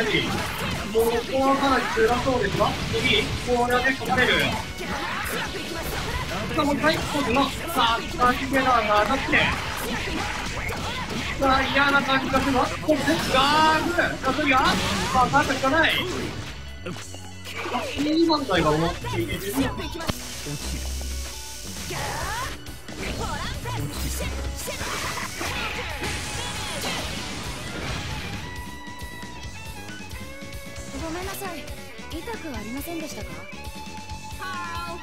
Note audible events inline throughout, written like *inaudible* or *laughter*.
さあ、マネアリー。もう、ここはかなり強そうですが、右、これはね、かかれる。さあ、もう一回、今度の、さあ、さあ、キメラが当たって、さあ、嫌な感じがするわ。ここ、ガーグさあ、次は、さあ、勝ったしかない。あ、いい問題が終わっている。ごめんなさい。痛くありませんでしたか？How?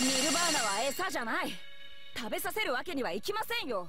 ニルバーナは餌じゃない。食べさせるわけにはいきませんよ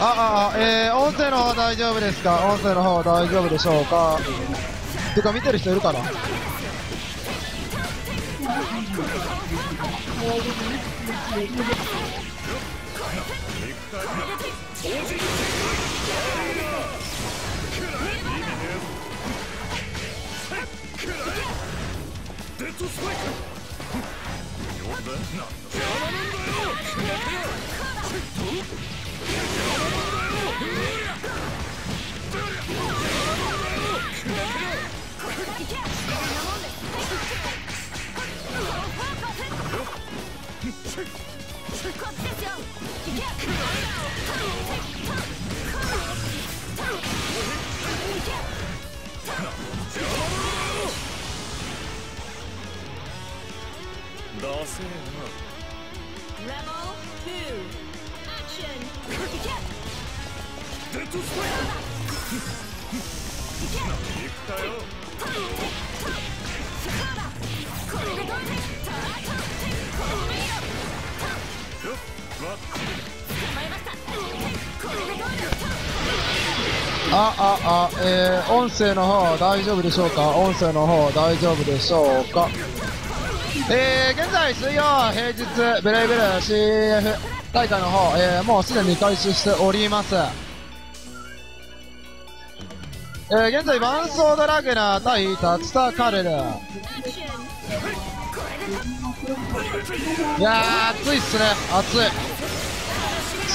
ああえー、音声の方大丈夫ですか？音声の方大丈夫でしょうか？てか見てる人いるかな？こ音声の方大丈夫でしょうか？音声の方大丈夫でしょうか？えー、現在水曜平日ブレイブル CF 大会の方、えー、もうすでに開始しております。えー、現在、ワンソードラグナー対竜田カレル。いやー、熱いっすね、熱い。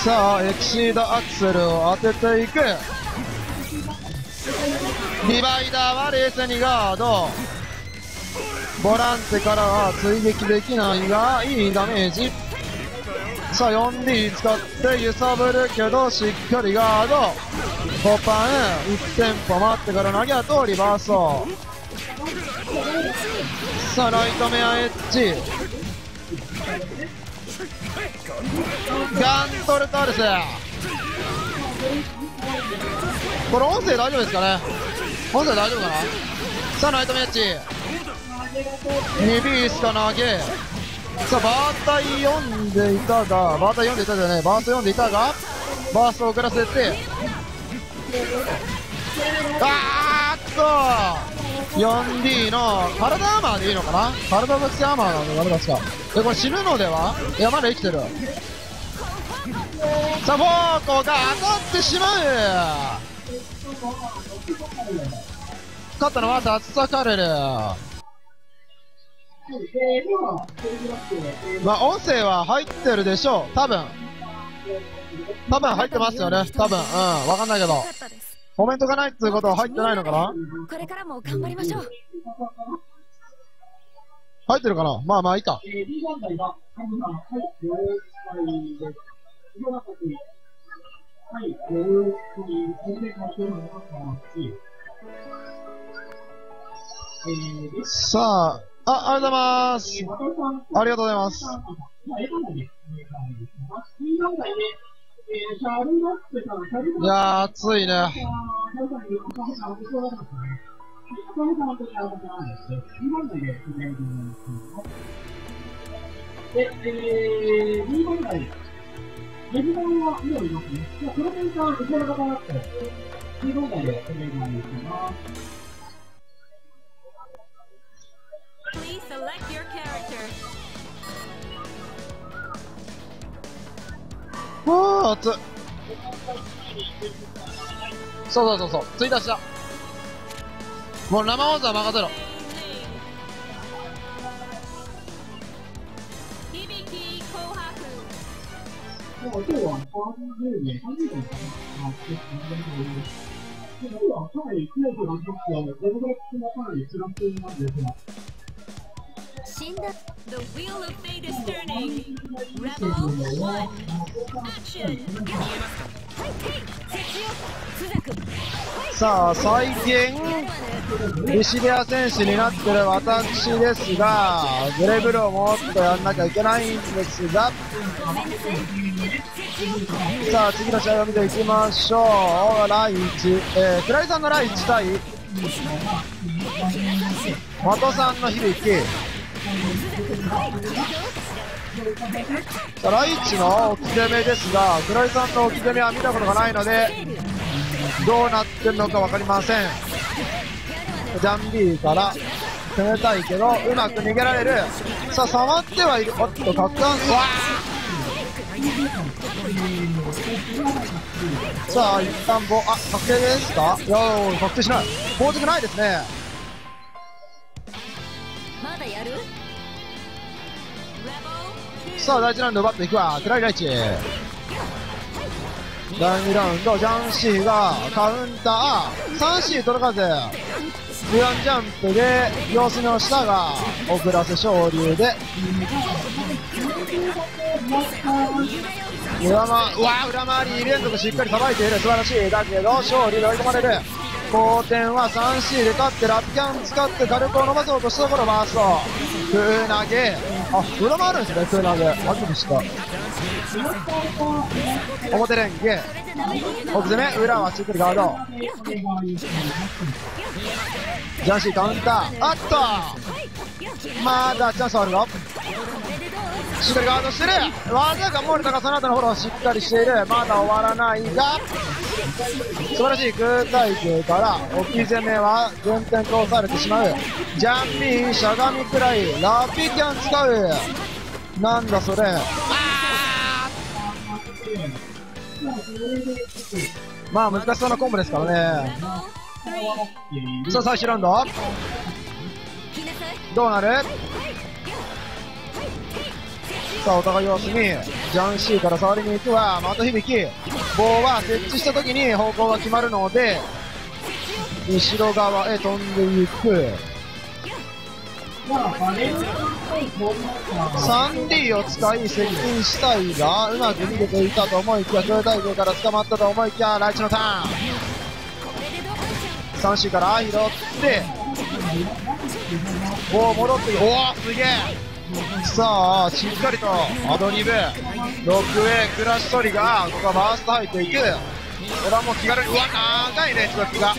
さあ、エキシードアクセルを当てていく。リバイダーは冷静にガード。ボランテからは追撃できないが、いいダメージ。さあ、4D 使って揺さぶるけど、しっかりガード。5パン、1テンポ待ってから投げとリバーソさあ、ライトメアエッジ。ガントルタルス。これ音声大丈夫ですかね？音声大丈夫かな？さあ、ナイトメッチ。2ビースか投げ。さあ、バータイ読んでいたが、バータイ読んでいたじゃない、バースト読んでいたが、バーストを遅らせて、あーっと !4D の体アーマーでいいのかな？体属性アーマーなのでダメですかえ、これ死ぬのでは？いや、まだ生きてる。さあ、フォーコが当たってしまう勝ったのはダツサカレル。まあ、音声は入ってるでしょう。多分。多分入ってますよね。多分。うん。わかんないけどコメントがないっていうことは入ってないのかな？これからも頑張りましょう入ってるかな？まあまあいいか。はい、了解です。岩中君、はい、了解。それで、活動の皆さん、し、えー、さあ、あ、ありがとうございます。ありがとうございます。い。やー、暑いね。で。えー、B 団体、レジダンはもういますね。じゃあ、プロテンさん、後ろの方だって、B 団体でお願いします。Please select your character あー、暑い。そうそうそうそう。ついたしだ。もう生放送は任せろ。もう今日は30名、30名かな。あ、ですね。で今日はかなり強くなりますよ。レベルがかなり辛くなんですが。死んだ The wheel of fate is turning Rebel 1 Action さあ、最近、リシリア選手になってる私ですが、グレブルをもっとやんなきゃいけないんですが、さあ、次の試合を見ていきましょう。ライチ、えー、倉井さんのライチ対、的さんの響き。さあ、ライチの置き攻めですが、倉井さんの置き攻めは見たことがないので、どうなってるのかわかりません。ジャンビーから攻めたいけど、うまく逃げられる。さあ、触ってはいる。おっと、格段、わーさあ、一旦棒、あ、確定ですか？いやー、確定しない。棒軸ないですね。まだやる？Rebel 2さあ、第1ラウンド奪っていくわ。クライライチ。第2ラウンド、ジャンシーがカウンター、3C 届かず、グランジャンプで様子見をしたが、遅らせ昇竜で、裏ま、うわ裏回り2連続しっかりさばいている。素晴らしいだけど勝利で追い込まれる。後転は 3C で勝ってラッキャン使って火力を伸ばそうとしたところバースト。空投げ。あ裏回るんですね空投げ。初めて知った表連携奥攻め裏はしっかりガード。ジャンシーカウンター。あっと。まだチャンスあるぞ。しっかりガードしてる。技が漏れたがその後のフォローしっかりしている。まだ終わらないが素晴らしい空対空から置き攻めは順天通されてしまう。ジャンピーしゃがみくらいラピキャン使う。なんだそれ。まあ難しそうなコンボですからね。さあ最終ラウンド。どうなる？さあお互い様子見ジャンシーから触りに行くわ。また響き棒は設置した時に方向が決まるので後ろ側へ飛んでいく。3D を使い接近したいがうまく逃げていたと思いきや空対空から捕まったと思いきやライチのターン。3C から拾っておお戻っておおすげえ。さあしっかりとアドリブ。6A クラッシュトリガー。ここはバースト入っていく。これはもう気軽にうわ長いねツバキが。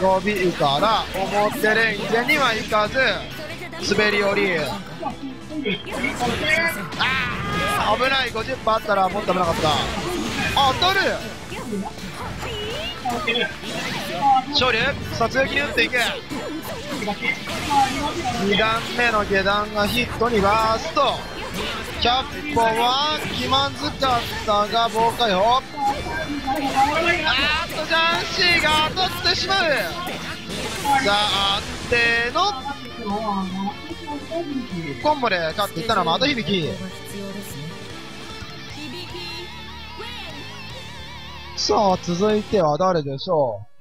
ゴビーから表レンゲには行かず滑り降りあ危ない。50%あったらもっと危なかった。あ当たる。勝利？さあ強気に打っていく。2段目の下段がヒットにバースト。キャッポは気まずかったが防火よあーっとジャンシーが当たってしまう。さあ安定の。コンボで勝っていったのはまた響。きさあ続いては誰でしょう？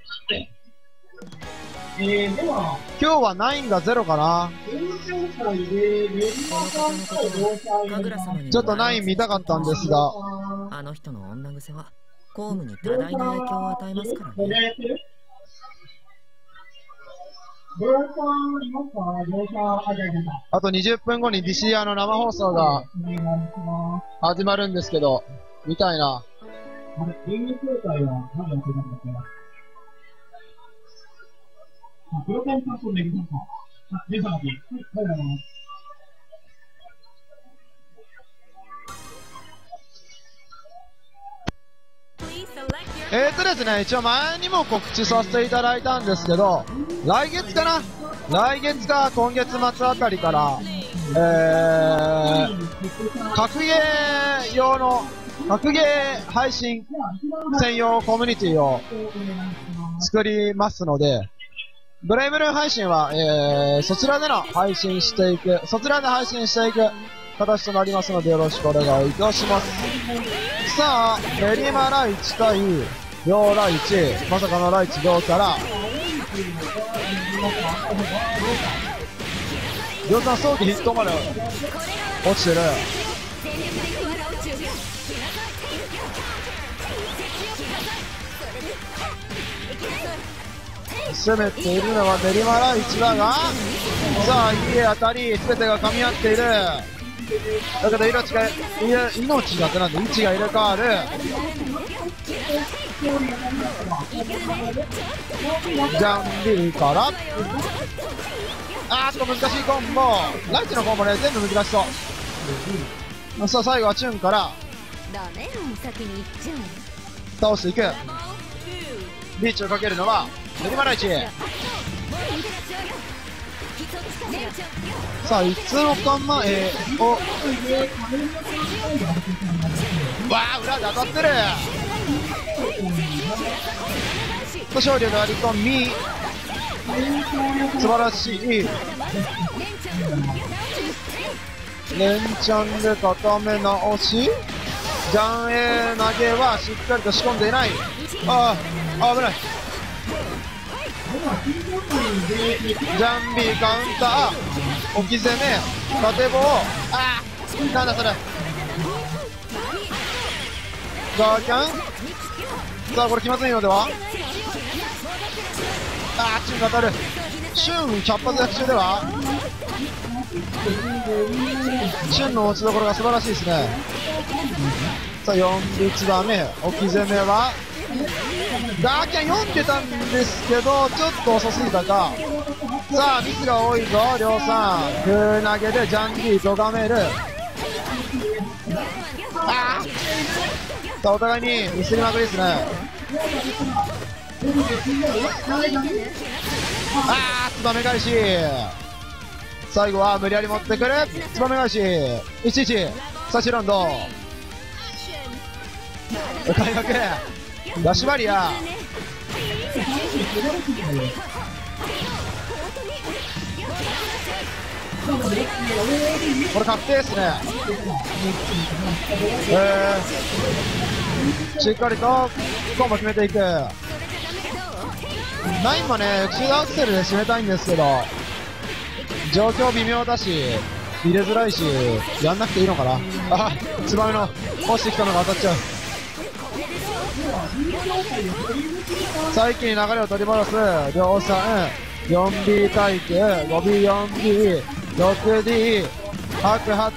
えー、では、今日は9が0かなちょっと9見たかったんですがあの人の女癖は公務に多大な影響を与えますからねあ、と20分後に DCR の生放送が。始まるんですけど、見たいな。まあ、プロテンパーソンで見たか。あ、出たのに。はい、はい、はい。えーとですね、一応前にも告知させていただいたんですけど、来月かな？来月か今月末あたりから、えー、格ゲー用の、格ゲー配信専用コミュニティを作りますので、ブレイブルー配信は、えー、そちらでの配信していく、そちらで配信していく形となりますのでよろしくお願いいたします。さあ、練馬ライチ対両ライチ、まさかのライチ両から、両さん早期ヒットまで落ちてる。攻めているのは練馬ライチだが、さあ、いい当たり、すべてが噛み合っている。だけど命が、命がってなんで位置が入れ替わる。ジャンビーから、あーっと難しいコンボ。ライチのコンボね、全部難しそう。さあ、最後はチュンから倒していく。リーチをかけるのは、練馬ライチ。さあ、いつの間前を、わあ、裏で当たってる。勝利の割り込み、素晴らしい。連チャンで固め直しジャンエ投げはしっかりと仕込んでいない。ああ、危ない。ジャンビーカウンター、置き攻め、縦棒、あーなんだそれ。ガーキャンさあ、これ気まずいのではあー、チュンが当たる。シュン、百発百中ではシュンの落ちどころが素晴らしいですね。さあ、4ビツダメ、置き攻めは、ガーキャン読んでたんですけど、ちょっと遅すぎたか。さあ、ミスが多いぞ、りょうさん。グー投げでジャンジーとがめる。あーさあ、お互いにミスりまくりですね。あー、ツバメ返し。最後は無理やり持ってくる。ツバメ返し。11、サシランド。開幕。ラシバリア。これ確定ですね。えー、しっかりとコンボ決めていく。ナインもね、シーアクセルで締めたいんですけど、状況微妙だし、入れづらいし、やんなくていいのかな。あ、ツバメの落ちてきたのが当たっちゃう。さあ一気に流れを取り戻す、量産、4B 体系、5B4B、6D、白髪、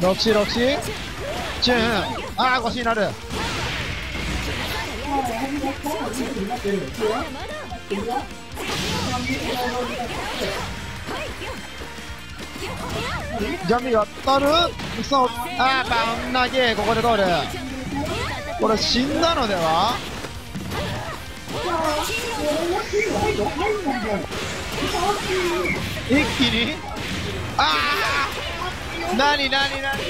6C6C、チ？ューン、あー、腰になる。ジャンビが当たる。そう、あー、バウン投げ、ここで通る。これ死んだのでは？一気に？ああなになになに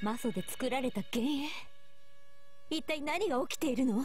マソで作られた幻影？一体何が起きているの？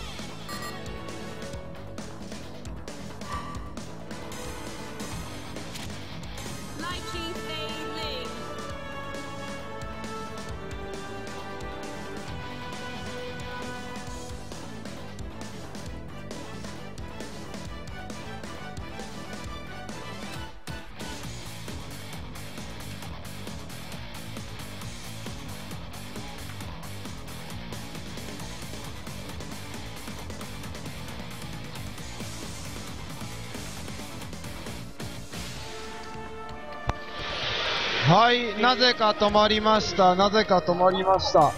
はい、なぜか止まりました。なぜか止まりました。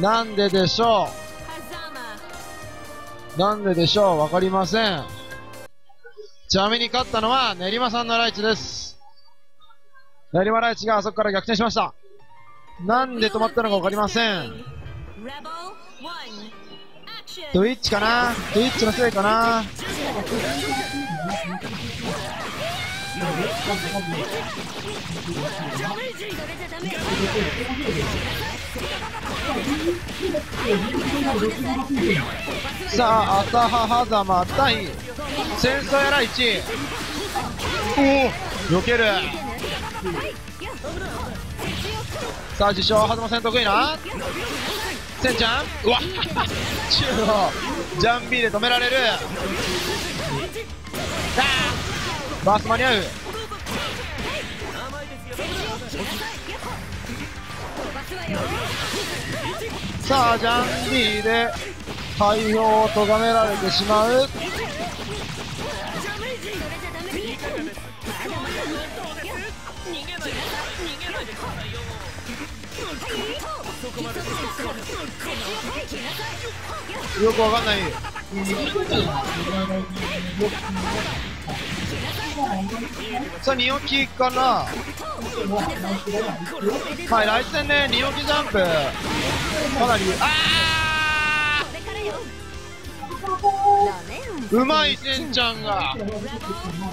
なんででしょう？なんででしょう？わかりません。ちなみに勝ったのは練馬さんのライチです。練馬ライチがあそこから逆転しました。なんで止まったのかわかりません。トゥイッチかな？トゥイッチのせいかな？さあ、朝葉狭間対戦争やら1。おお、避ける。さあ、自称、狭間戦得意な。せんちゃんうわっ中央、ジャンビーで止められる。あバース間に合う。さあ、ジャンビーで対応を咎められてしまう。よくわかんない。さあ、二置きかなはい、来戦ね、二置きジャンプ。かなり、あーうまい、せんちゃんが。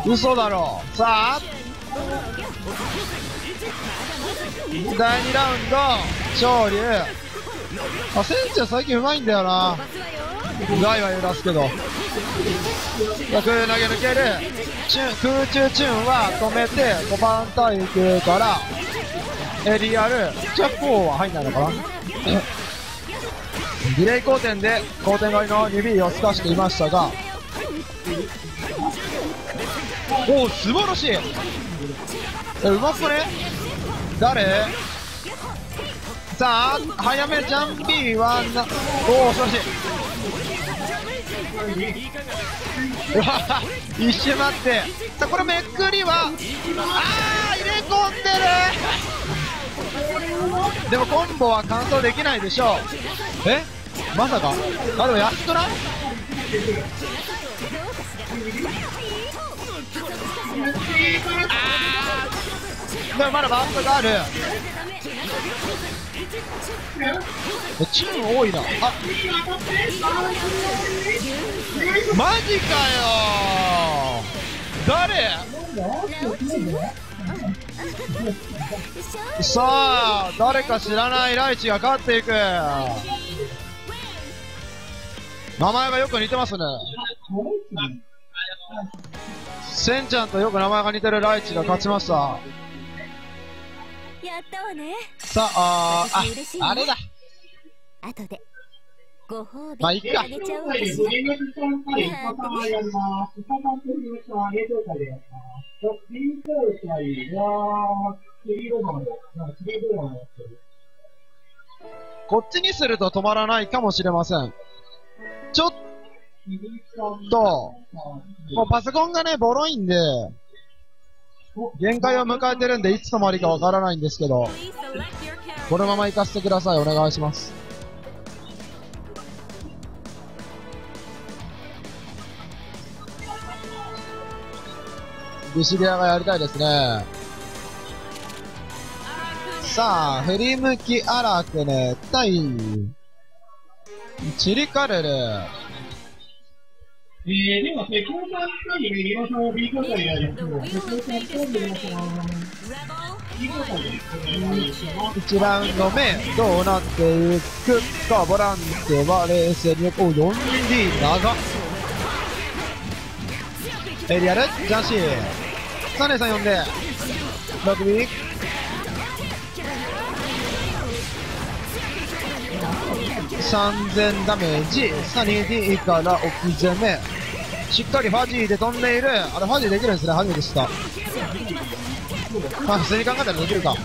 嘘だろう。さあ、第2ラウンド、勝利。あ、せんちゃん最近うまいんだよな。ガイは揺らすけど。逆投げ抜ける。空中チューンは止めて、5番体育から、エリアル、ジャック王は入んないのかな *coughs* ディレイ後転で、後転狩りの指を透かしていましたが、おお、素晴らしいえ、うまくね？誰？さあ、早めジャンピーはな、おお、素晴らしい。う *laughs* わ一瞬待って。さあ、これめくりは、あー、入れ込んでるでもコンボは完走できないでしょう。え？まさか？あ、でも安くない？あーでもまだバウンドがある。えチーン多いな。あ、マジかよ誰？さあ、誰か知らないライチが勝っていく。名前がよく似てますね。センちゃんとよく名前が似てるライチが勝ちました。やったわねさあ、あー、あ、あれだ。後でご褒美まあいいかあげちゃおうかで、しご連絡さん対イカさんをやります。イカさんとヒロさん、冷凍会でやります。臨凍会は、スリードマンで、なんか。こっちにすると止まらないかもしれません。ちょっと、もうパソコンがね、ボロいんで、限界を迎えてるんで、いつ止まりかわからないんですけど、このまま行かせてください。お願いします。ビシリアがやりたいですね。さあ、振り向き荒くね、対、チリカレル。えー、では、セコンさん対リロさんを B 公開でやりましょう。セコンさんとリロさん、B 公開でお願いします。1ラウンド目、どうなっていくか、ボランテは冷静に、お、4D 長っ。エリアル、ジャンシー。サネさん呼んで、ラグビー。3000ダメージ、サニー D から置き攻め。しっかりファジーで飛んでいる。あれ、ファジーできるんですね、初めて知った。まあ、普通に考えたらできるか。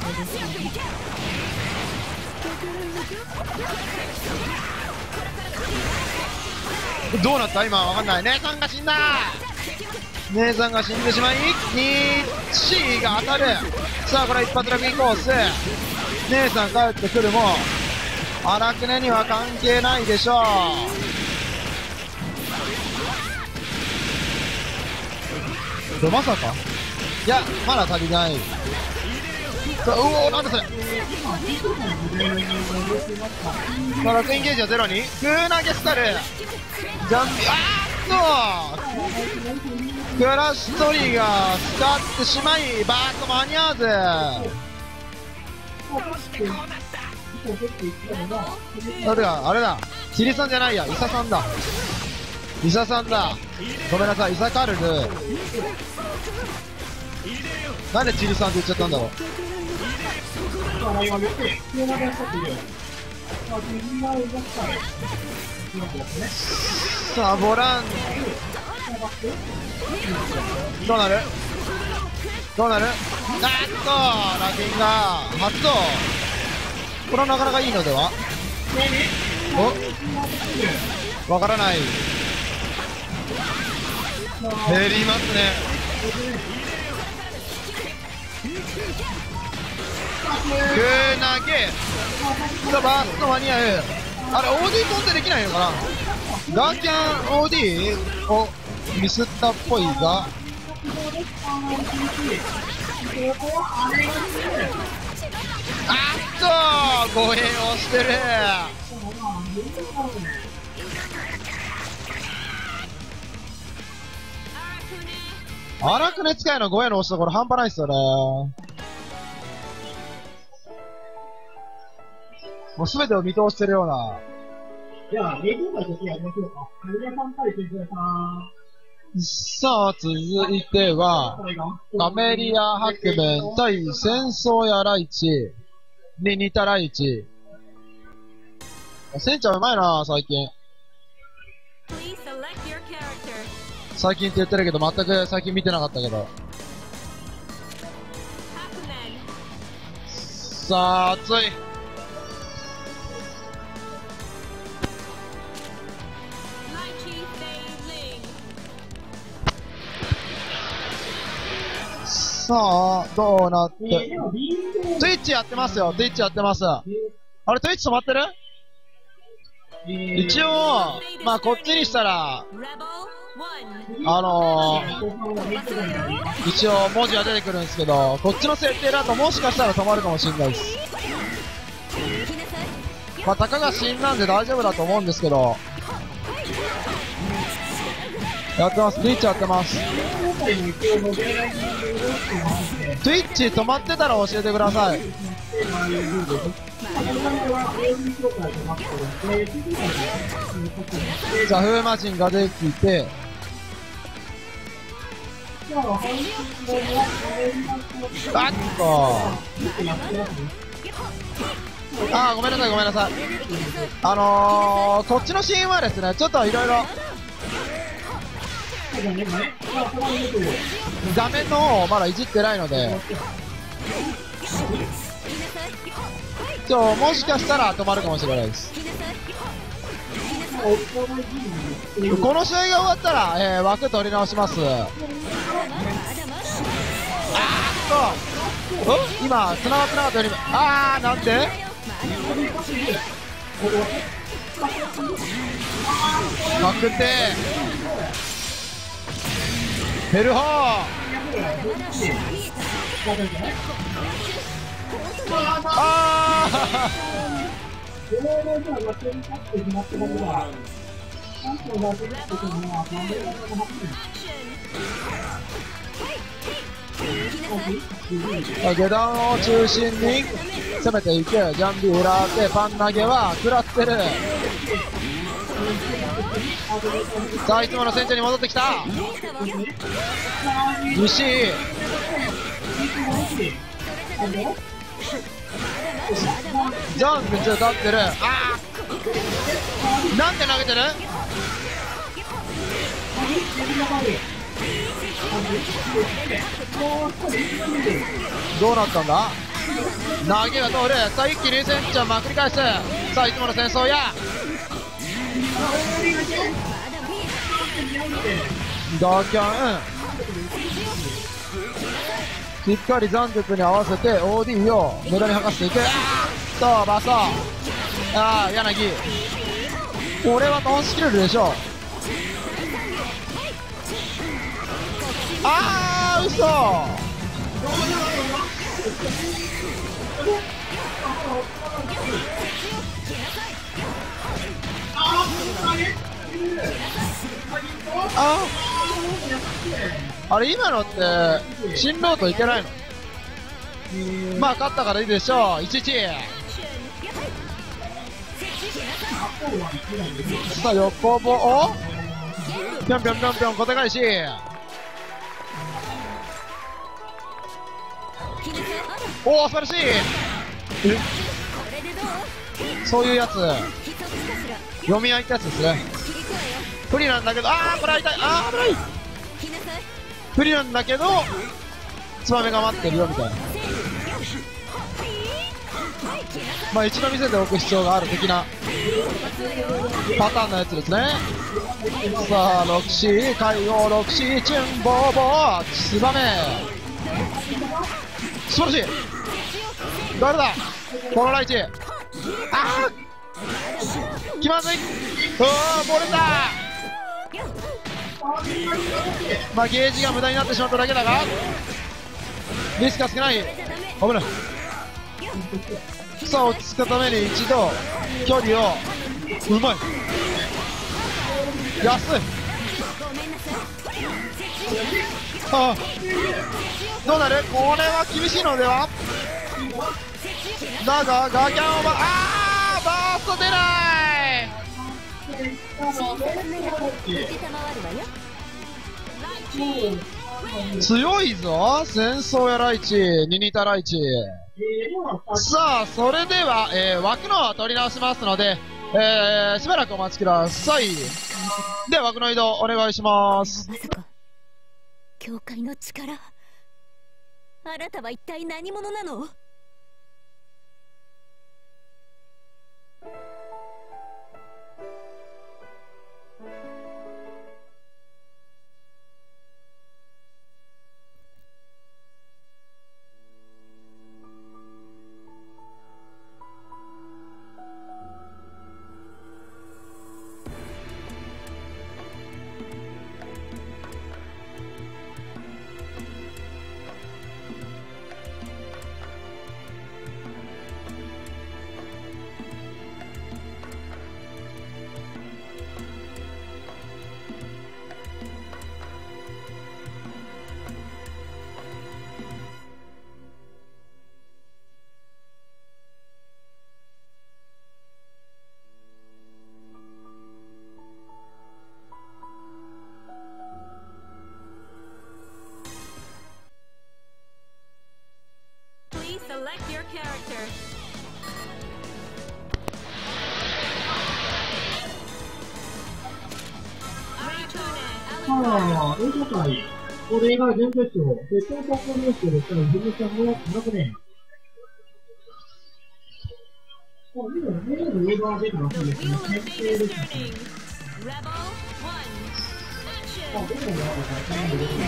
どうなった？今わかんない。姉さんが死んだ姉さんが死んでしまい、に C が当たる。さあ、これ一発ラグインコース。姉さん帰ってくるも、荒くねには関係ないでしょう。でまさか？いや、まだ足りない。さあうおー、なんだそれ。さあ、ラクインゲージはゼロに？グーナゲスタル。ジャンピ、あーっとクラッシュトリガー使ってしまいバック間に合わずあれだ？あれだ。キリさんじゃないや。イサさんだ。イサさんだ。ごめんなさい。イサカルル。なんでチリさんって言っちゃったんだろう。まあ今言って、急な電車っていう。まあ、みんな動きたい。ね。さあボラン。どうなる？どうなる？あっとラキンが。発動これはなかなかいいのでは？おわからない。減りますね。グー投げさあバースト間に合う。あれ OD コンテできないのかな？ガーキャン OD をミスったっぽいがあっと護衛をしてる荒くね使いの護衛の押しところ半端ないっすよねもう全てを見通してるようなじゃあ、レギュラーとしてやりましょうか。カさん対先生さん。さあ、続いては。カメリア白弁対戦争やライチに似たライチ。センちゃんうまいな、最近。最近って言ってるけど、全く最近見てなかったけど。さあ、熱い。さあ、どうなっえー、て。でも、ビール Twitch やってますよ、Twitch やってます。あれ、Twitch 止まってる？えー、一応、まあこっちにしたら、Rebel 1. あのー、一応文字は出てくるんですけど、こっちの設定だともしかしたら止まるかもしれないです。まあ、たかが死んなんで大丈夫だと思うんですけど、やってます、Twitch やってます。Twitch 止まってたら教えてください。じゃあ、風魔人が出てきて、今日は本日のは、えー、あっと、あー、ごめんなさい、ごめんなさい。あのー、こっちのシーンはですね、ちょっといろいろ画面の方をまだいじってないので、今日もしかしたら止まるかもしれないです。この試合が終わったら、えー、枠取り直します。あーっと、ん今、繋がってなかったように、あー、なんて、まったことが、関東だけっていうのは、まあ、下段を中心に攻めていくジャンビ裏でパン投げは食らってる。さあいつもの戦場に戻ってきた。西ジャンプ中立ってる。あなんで投げてる？どうなったんだ？投げが通る。さあ一気に戦場まくり返す。さあいつもの戦争や。ガーキャン。しっかり残鉄に合わせて OD を無駄に剥がしていく。あーっとバサ。ああ柳。これは倒しきれるでしょう。あー嘘。ああれ、今のって、新ロートいけないの？まあ、勝ったからいいでしょう。1-1。さあ、横棒、お？ぴょんぴょんぴょんぴょん、小手返し。おお、素晴らしいそういうやつ。読み合いってやつですね。不利なんだけど、あー、これは痛い。あー、危ない不利なんだけど、ツバメが待ってるよ、みたいな。まあ、一度見せておく必要がある的なパターンのやつですね。さあ、6C、海王 6C、チュン、ボーボー、ツバメ。素晴らしい誰だ？このライチ。あー気まずいおー、漏れたまあ、ゲージが無駄になってしまっただけだが、リスクが少ない。危ない。さあ、落ち着くために一度、距離を、うまい。安い。ああどうなる？これは厳しいのでは？だが、ガキャンをば、あー強いぞ戦争やライチ、ニニタライチ。さあ、それでは、えー、枠の取り直しますので、えー、しばらくお待ちください。では、枠の移動お願いします。まさか教会の力？あなたは一体何者なの？Select your character. ああ、映画界。これが準決勝。で、東北ニュースでしたら、事務所も200年。あ、でも、メールの映画が出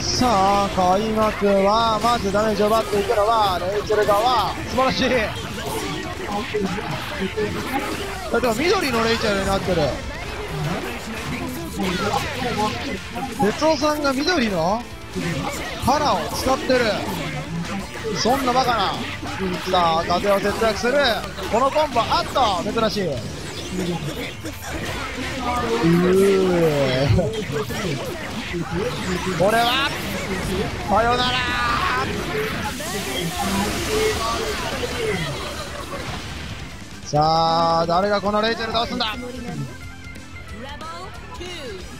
さあ、開幕は、まずダメージを奪っていくのは、レイチェル側。素晴らしい。だって緑のレイチェルになってる。哲夫さんが緑の？カラーを使ってる。そんなバカな。さあ、風を節約する。このコンボ、あっと珍しい。うーこれは、さよならさあ、誰がこのレイチェル倒すんだ？Rebel two.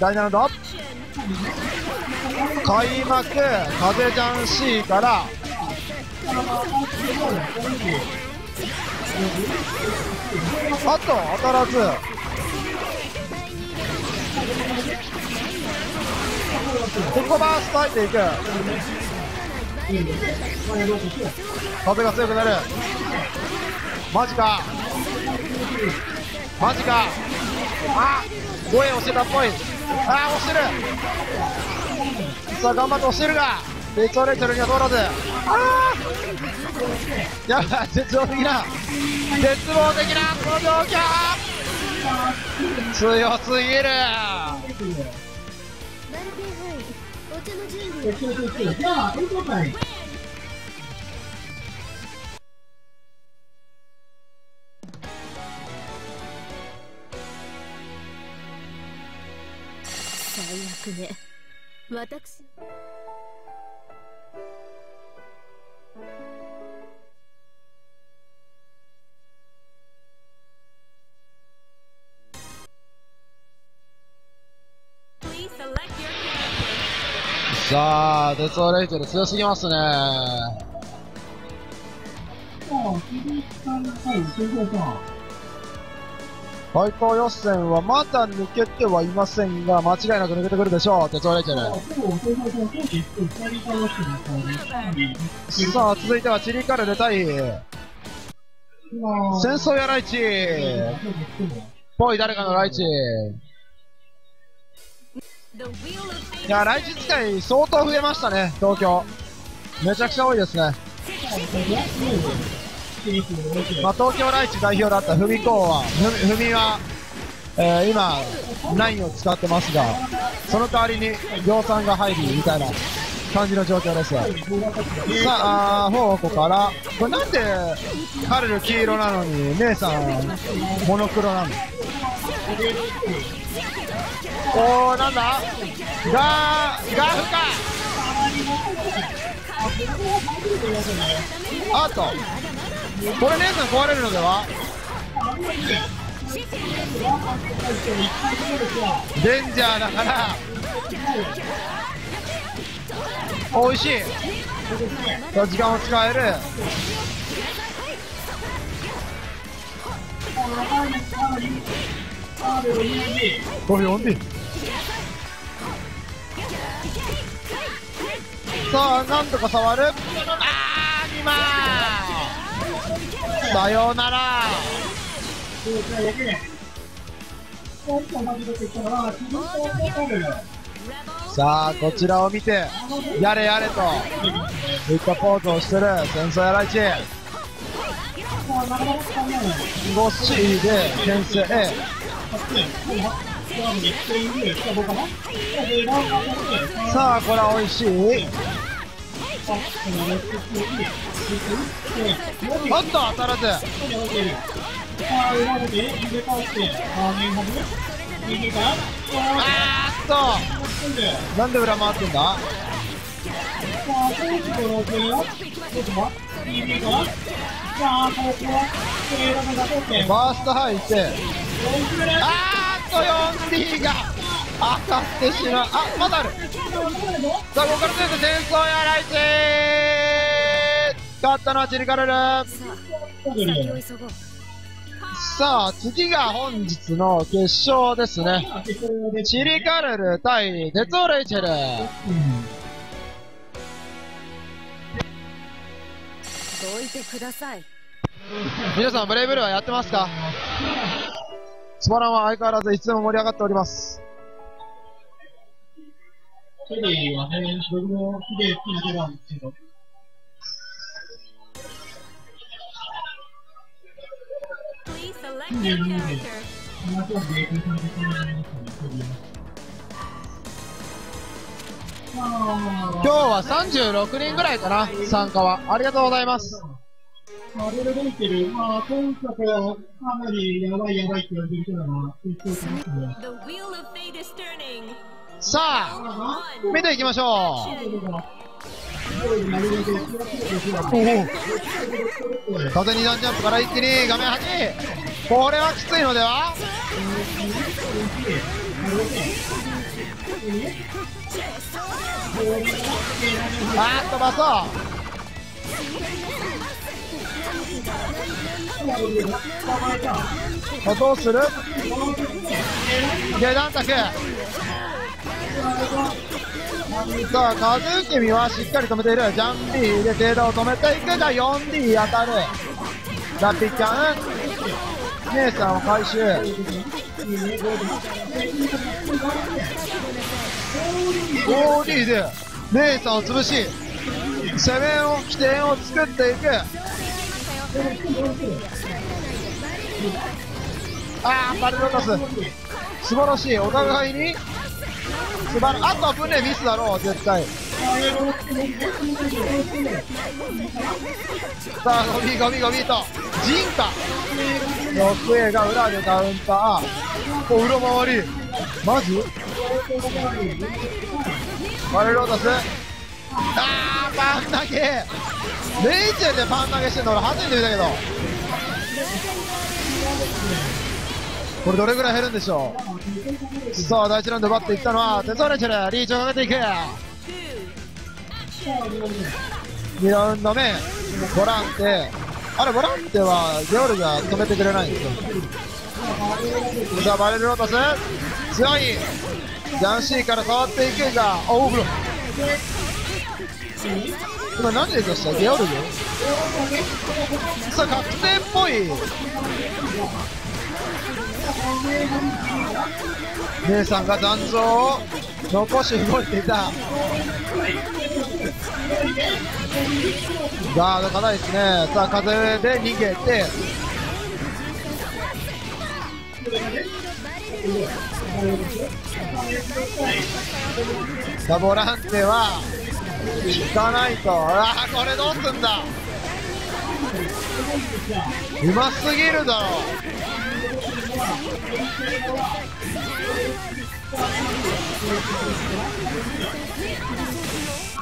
第7度開幕、風ジャン C から、あっと、当たらず。ここバースト入っていく。風が強くなる。マジか。マジか。あ声押してたっぽい。あー、押してる。さあ、頑張って押してるが、ベツオレイチェルには通らず。あーやばい、絶望的な、絶望的な、この状況強すぎる決勝進出。じゃあ、映画界。最悪ね私さあ、デスオレイチェル強すぎますね。対抗予選はまだ抜けてはいませんが、間違いなく抜けてくるでしょう、デスオレイチェル。さあ、続いてはチリカルル対、今、戦争やライチ。ぽい誰かのライチ。いや、is ライチ turning. 使い相当増えましたね、東京。めちゃくちゃ多いですね。まあ、東京ライチ代表だったふみは、ふみは、えー、今、ラインを使ってますが、その代わりに量産が入り、みたいな感じの状況ですよ。さあ、あーほうこから、これなんで、カルル黄色なのに、姉さん、モノクロなの？おー、なんだ？ガー、ガーフか。あっと、これ姉さん壊れるのでは？デンジャーだから、美味しい。時間を使える。さあ、なんとか触る。あー、2枚さようなら。さあ、こちらを見て、やれやれと、いったポーズをしてる戦争やらいち。ゴッシーで、牽制。さあ、これは美味しい。おっと、当たらず。あーっと、なんで裏回ってんだ？バースト入って、あーっと 4D が当たってしまう。あ、まだある。さあ、ここから全部戦争やらいち勝ったのはチリカルル。さあ次が本日の決勝ですね。チリカルル対デツオレイチェル。どいてください皆さん、ブレイブルーはやってますか？スパランは相変わらずいつでも盛り上がっております。テレビはね、僕もすげえ好きなキャラなんですけど。今日は36人ぐらいかな、参加は。ありがとうございます。まあ、レベルてる、まあ、とにかく、かなりやばいやばいって言われてるキャラが、結構います.さあ、見ていきましょう。風二段ジャンプから一気に画面端これはきついのではあーっとバソあどうする？下段卓さあ、カズウキミはしっかり止めている。ジャンビーでデータを止めていくが 4D 当たる。ラッピちゃん。姉さんを回収。4D で姉さんを潰し、攻めを、起点を作っていく。あー、バルロトス。素晴らしい。お互いに素晴らあとは分類ミスだろう、絶対。さあ、ゴミゴミゴミと、ジンカ 6A が裏でカウンター。こう、裏回り。マジ？バレルロータスあーパン投げ。レイチェルでパン投げしてんの俺初めて見たけど。これどれぐらい減るんでしょう？さあ第1ラウンド奪っていったのはテソレイチェルリーチをかけていく。2ラウンド目ボランテ。あれボランテはゲオルが止めてくれないんですよ。さあバレルロータス。強い。ジャンシーから触っていくがおお風呂今何で出したゲオルグさあ確定っぽい。姉さんが残像。を残し動いていた。ガード硬いですね。さあ風で逃げて。さあボランテは引かないと。ああこれどうすんだ。うますぎるだろ。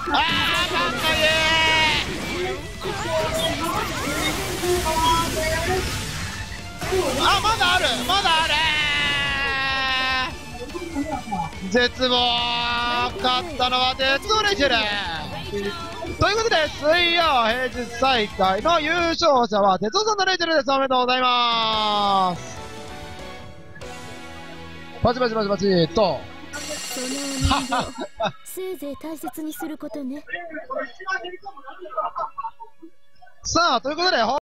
ああバンカあまだあるまだある。絶望。勝ったのはデッドレジェルということで、水曜平日再開の優勝者は、鉄道さんのレイチェルです。おめでとうございます。パチパチパチパチと、そのせいぜい大切にすることね *laughs* さあ、ということで、